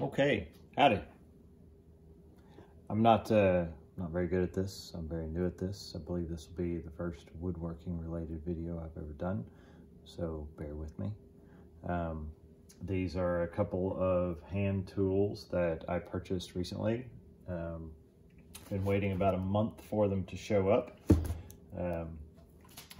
Okay, howdy. I'm not uh, not very good at this. I'm very new at this. I believe this will be the first woodworking related video I've ever done, so bear with me. Um, these are a couple of hand tools that I purchased recently. Um, been waiting about a month for them to show up. Um,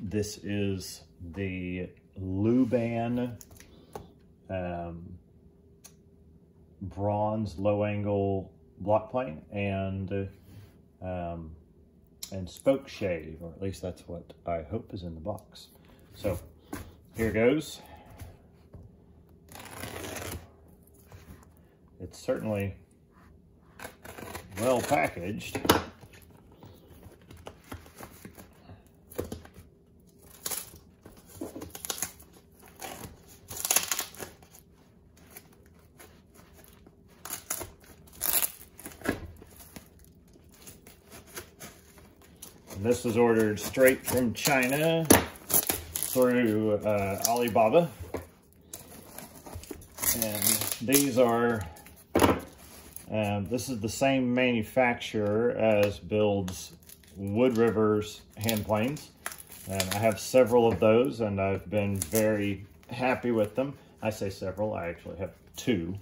this is the Luban um, bronze low angle block plane and um, and spoke shave, or at least that's what I hope is in the box. So here goes. It's certainly well packaged. This was ordered straight from China through uh, Alibaba. And these are, um, this is the same manufacturer as builds Wood Rivers hand planes. And I have several of those and I've been very happy with them. I say several, I actually have two.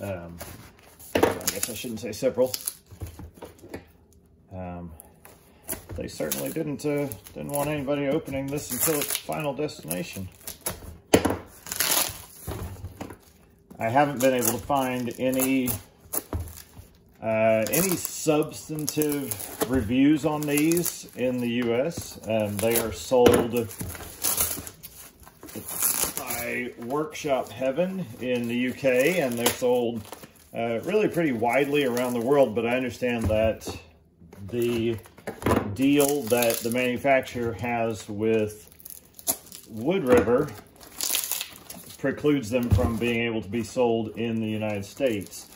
Um, I guess I shouldn't say several. Um, they certainly didn't uh, didn't want anybody opening this until its final destination. I haven't been able to find any uh, any substantive reviews on these in the U.S. Um, they are sold by Workshop Heaven in the U.K. and they're sold uh, really pretty widely around the world. But I understand that the deal that the manufacturer has with Wood River precludes them from being able to be sold in the United States.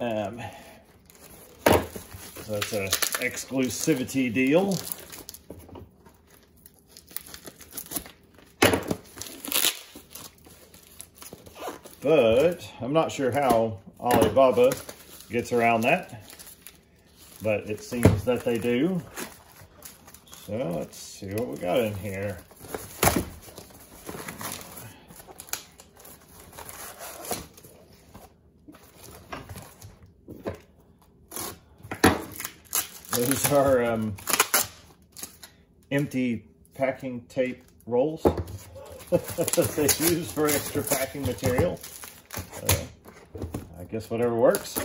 Um, so that's an exclusivity deal. But I'm not sure how Alibaba gets around that but it seems that they do. So let's see what we got in here. Those are um, empty packing tape rolls that they use for extra packing material. Uh, I guess whatever works.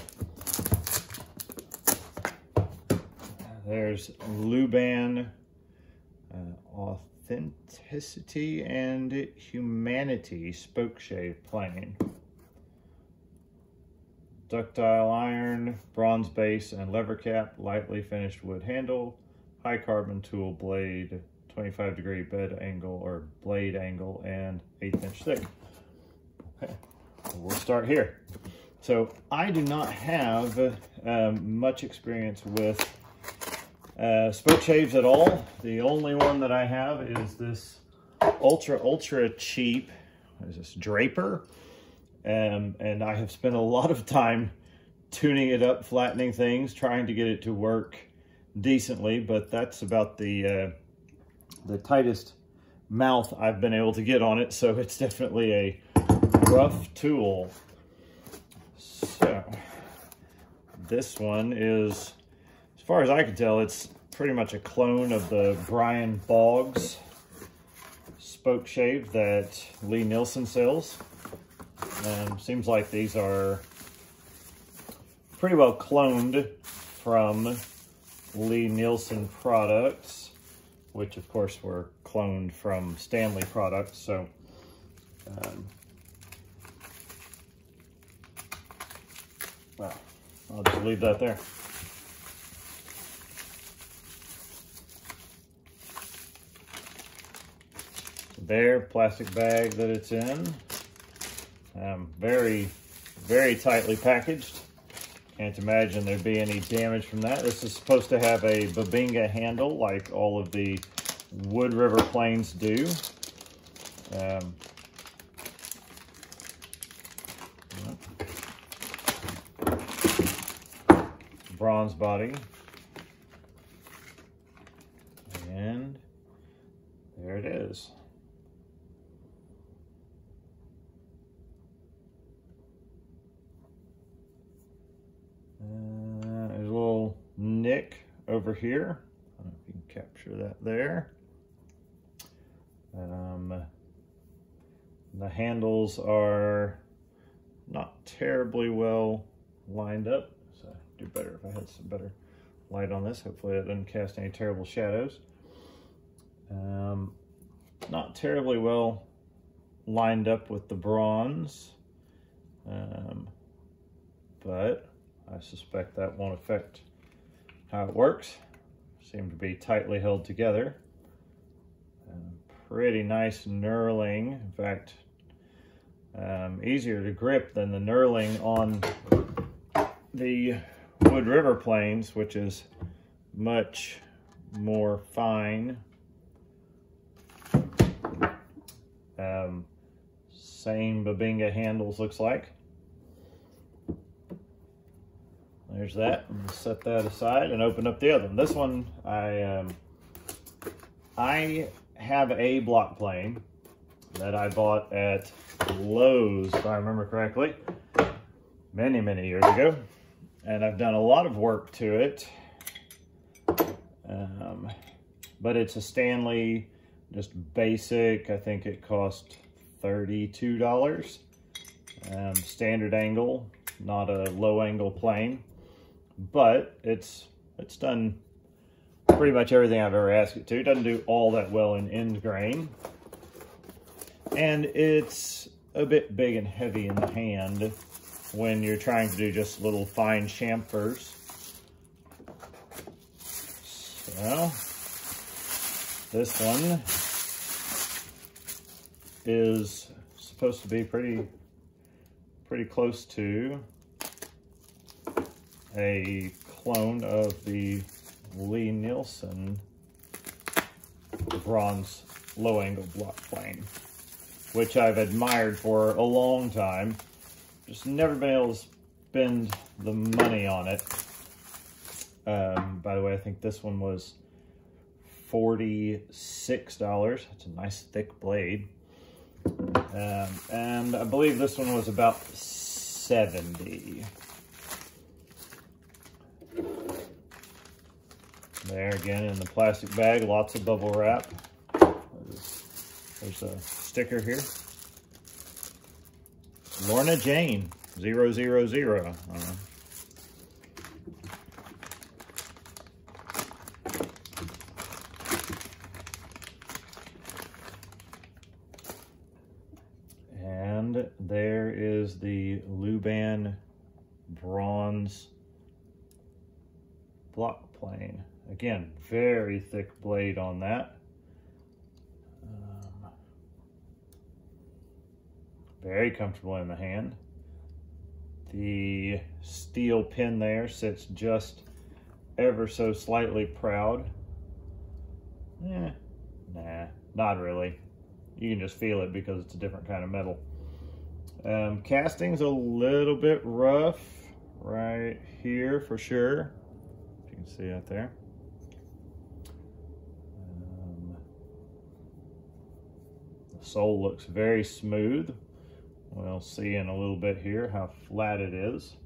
There's Luban uh, Authenticity and Humanity Spoke Shave Plane. Ductile iron, bronze base and lever cap, lightly finished wood handle, high carbon tool blade, 25 degree bed angle or blade angle, and eighth inch thick. Okay, we'll start here. So I do not have um, much experience with uh, spoke shaves at all. The only one that I have is this ultra, ultra cheap, what is this, Draper. Um, and I have spent a lot of time tuning it up, flattening things, trying to get it to work decently, but that's about the, uh, the tightest mouth I've been able to get on it, so it's definitely a rough tool. So, this one is as far as I can tell, it's pretty much a clone of the Brian Boggs spoke shave that Lie-Nielsen sells. Seems like these are pretty well cloned from Lie-Nielsen products, which of course were cloned from Stanley products. So um, well, I'll just leave that there. there, plastic bag that it's in. Um, very, very tightly packaged. Can't imagine there'd be any damage from that. This is supposed to have a Bubinga handle like all of the Wood River Planes do. Um, bronze body. Uh, there's a little nick over here. I don't know if you can capture that there. Um, the handles are not terribly well lined up, so I'd do better if I had some better light on this. Hopefully it doesn't cast any terrible shadows. Um, not terribly well lined up with the bronze, um, but I suspect that won't affect how it works. Seem to be tightly held together. Um, pretty nice knurling. In fact, um, easier to grip than the knurling on the Wood River Planes, which is much more fine. Um, same Bubinga handles looks like. There's that. set that aside and open up the other one. This one, I um, I have a block plane that I bought at Lowe's, if I remember correctly, many, many years ago. And I've done a lot of work to it. Um, but it's a Stanley, just basic. I think it cost $32. Um, standard angle, not a low angle plane but it's it's done pretty much everything I've ever asked it to. It doesn't do all that well in end grain. And it's a bit big and heavy in the hand when you're trying to do just little fine chamfers. So, this one is supposed to be pretty, pretty close to a clone of the Lie-Nielsen bronze low angle block plane, which I've admired for a long time. Just never been able to spend the money on it. Um, by the way, I think this one was $46. That's a nice thick blade. Um, and I believe this one was about 70 There again in the plastic bag, lots of bubble wrap. There's a sticker here. Lorna Jane, zero zero zero. Uh, and there is the Luban bronze block plane. Again, very thick blade on that. Um, very comfortable in the hand. The steel pin there sits just ever so slightly proud. Yeah, nah, not really. You can just feel it because it's a different kind of metal. Um, casting's a little bit rough right here for sure. You can see that there. Sole looks very smooth. We'll see in a little bit here how flat it is.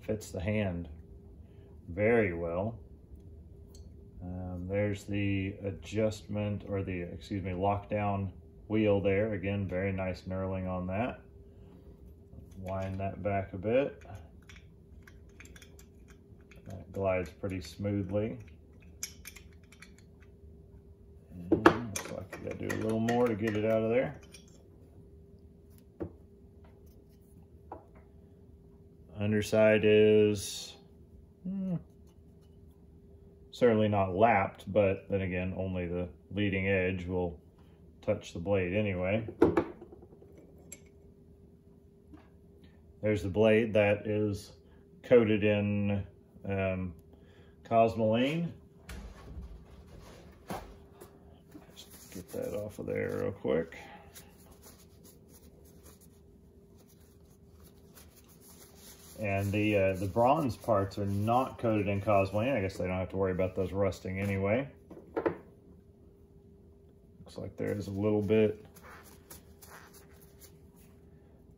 Fits the hand very well. Um, there's the adjustment or the, excuse me, lockdown wheel there. Again, very nice knurling on that. Wind that back a bit. Glides pretty smoothly. And looks like I gotta do a little more to get it out of there. Underside is hmm, certainly not lapped, but then again, only the leading edge will touch the blade anyway. There's the blade that is coated in um, Cosmoline. Just get that off of there real quick. And the uh, the bronze parts are not coated in Cosmoline. I guess they don't have to worry about those rusting anyway. Looks like there's a little bit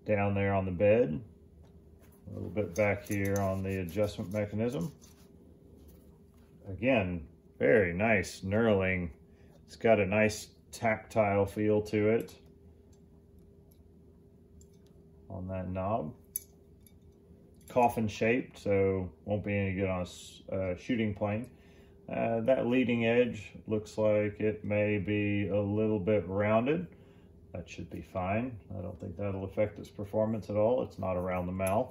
down there on the bed. A little bit back here on the adjustment mechanism. Again, very nice knurling. It's got a nice tactile feel to it on that knob. Coffin shaped, so won't be any good on a uh, shooting plane. Uh, that leading edge looks like it may be a little bit rounded. That should be fine. I don't think that'll affect its performance at all. It's not around the mouth.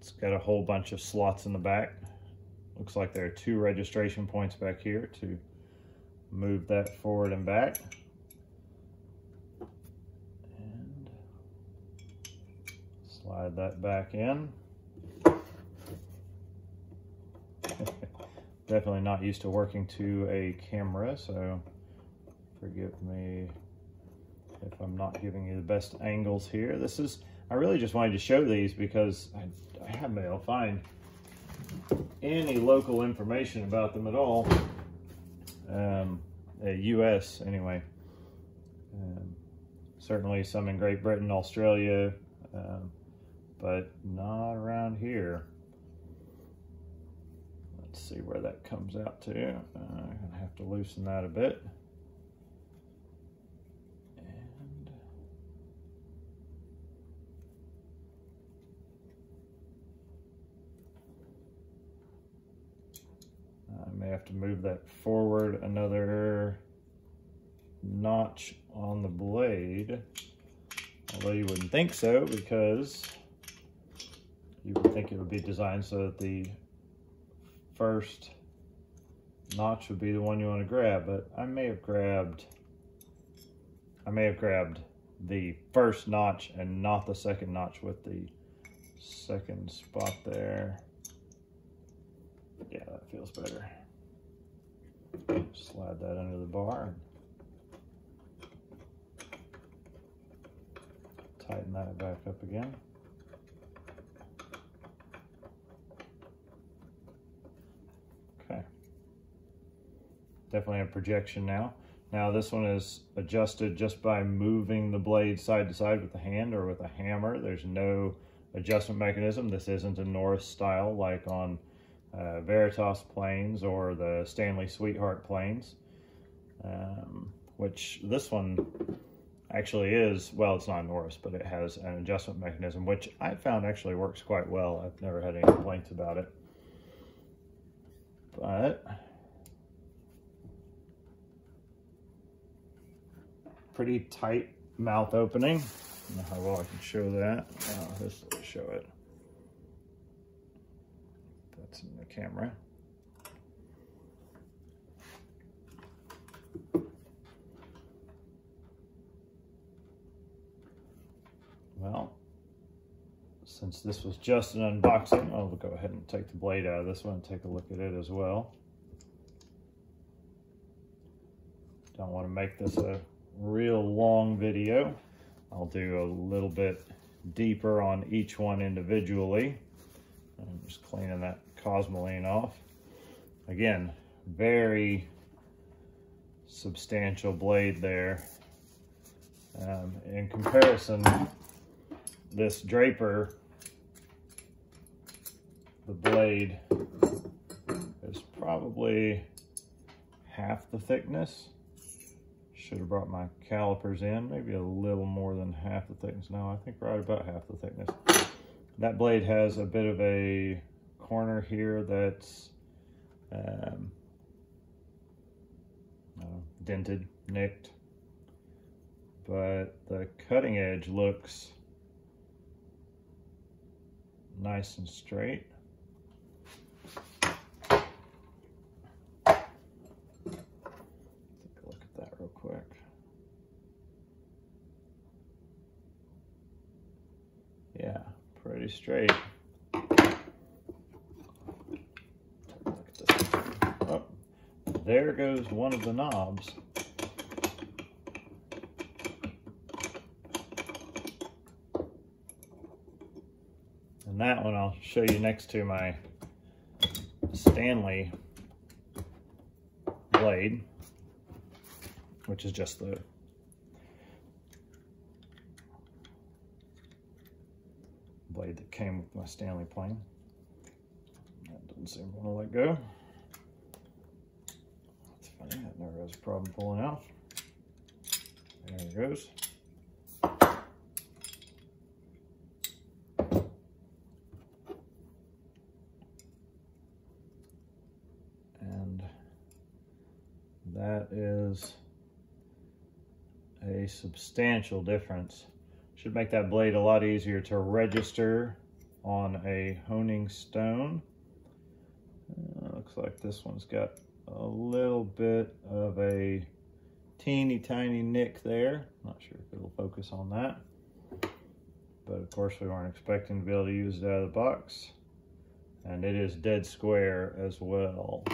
It's got a whole bunch of slots in the back. Looks like there are two registration points back here to move that forward and back. And slide that back in. Definitely not used to working to a camera, so forgive me if I'm not giving you the best angles here. This is, I really just wanted to show these because I, I haven't been able to find any local information about them at all. Um, US anyway. Um, certainly some in Great Britain, Australia, um, but not around here. Let's see where that comes out to. Uh, I'm gonna have to loosen that a bit. May have to move that forward another notch on the blade. Although you wouldn't think so because you would think it would be designed so that the first notch would be the one you want to grab, but I may have grabbed, I may have grabbed the first notch and not the second notch with the second spot there. Yeah, that feels better. Slide that under the bar. Tighten that back up again. Okay. Definitely a projection now. Now this one is adjusted just by moving the blade side to side with the hand or with a hammer. There's no adjustment mechanism. This isn't a Norris style like on uh, Veritas planes or the Stanley Sweetheart planes, um, which this one actually is, well, it's not Norris, but it has an adjustment mechanism, which I found actually works quite well. I've never had any complaints about it. But pretty tight mouth opening. I don't know how well I can show that. Oh, this will show it in the camera. Well, since this was just an unboxing, oh, I'll go ahead and take the blade out of this one and take a look at it as well. Don't want to make this a real long video. I'll do a little bit deeper on each one individually. I'm just cleaning that Cosmoline off. Again, very substantial blade there. Um, in comparison, this Draper, the blade is probably half the thickness. Should have brought my calipers in, maybe a little more than half the thickness. No, I think right about half the thickness. That blade has a bit of a corner here that's um, uh, dented, nicked, but the cutting edge looks nice and straight. Take a look at that real quick. Yeah, pretty straight. There goes one of the knobs. And that one I'll show you next to my Stanley blade, which is just the blade that came with my Stanley plane. That doesn't seem to want to let go. That's has a problem pulling out. There it goes. And that is a substantial difference should make that blade a lot easier to register on a honing stone. Uh, looks like this one's got a little bit of a teeny tiny nick there. Not sure if it'll focus on that. But of course we weren't expecting to be able to use it out of the box. And it is dead square as well.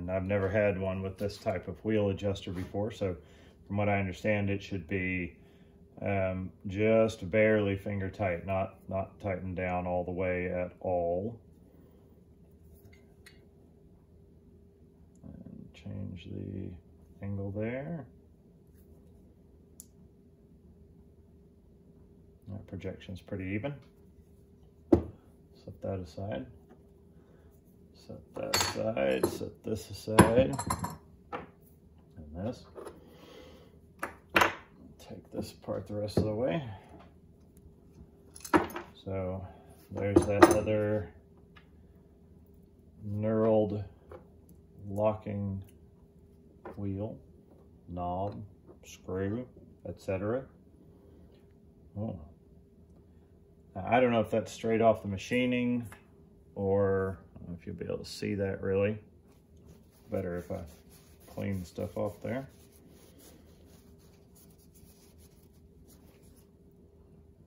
and I've never had one with this type of wheel adjuster before so from what I understand it should be um, just barely finger tight not not tightened down all the way at all. And change the angle there. That projection's pretty even. Set that aside Set that aside, set this aside, and this. Take this part the rest of the way. So there's that other knurled locking wheel, knob, screw, etc. Oh. I don't know if that's straight off the machining or know if you'll be able to see that really. Better if I clean stuff off there.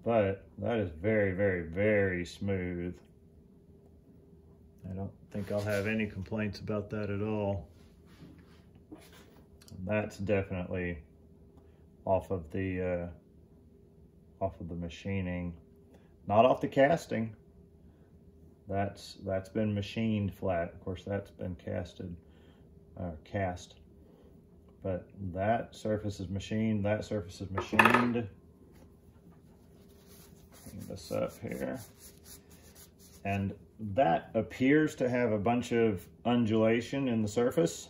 But that is very, very, very smooth. I don't think I'll have any complaints about that at all. That's definitely off of the uh, off of the machining, not off the casting. That's that's been machined flat. Of course, that's been casted, uh, cast. But that surface is machined. That surface is machined. Clean this up here. And that appears to have a bunch of undulation in the surface,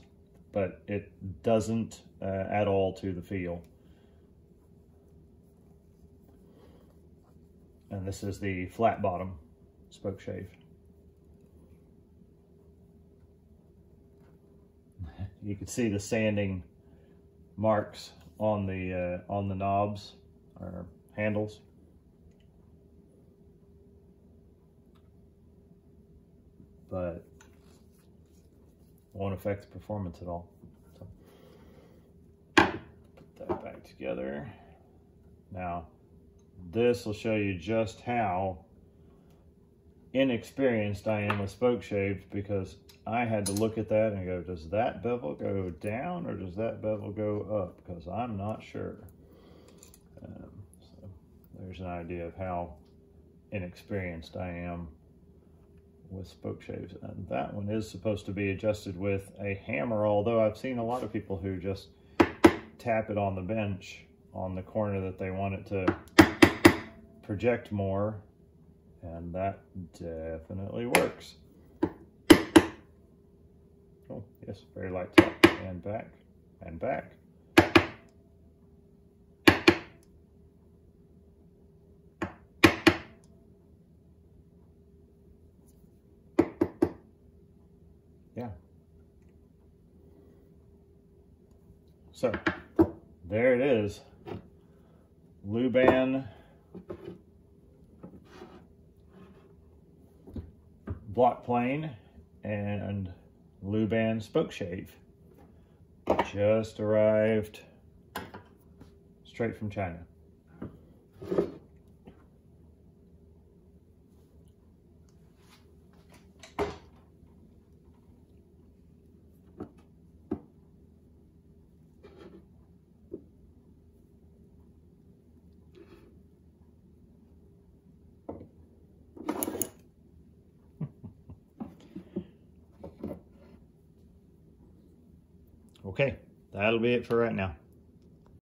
but it doesn't uh, at all to the feel. And this is the flat bottom spoke shave. You can see the sanding marks on the uh, on the knobs or handles. But won't affect the performance at all. So, put that back together. Now, this will show you just how inexperienced I am with spoke shaves because I had to look at that and go, does that bevel go down or does that bevel go up? Because I'm not sure. Um, so there's an idea of how inexperienced I am with spoke shaves. And that one is supposed to be adjusted with a hammer, although I've seen a lot of people who just tap it on the bench on the corner that they want it to project more and that definitely works. Oh, yes, very light top and back and back. Yeah. So, there it is. Luban block plane and Luban spoke shave. Just arrived straight from China. Okay, that'll be it for right now.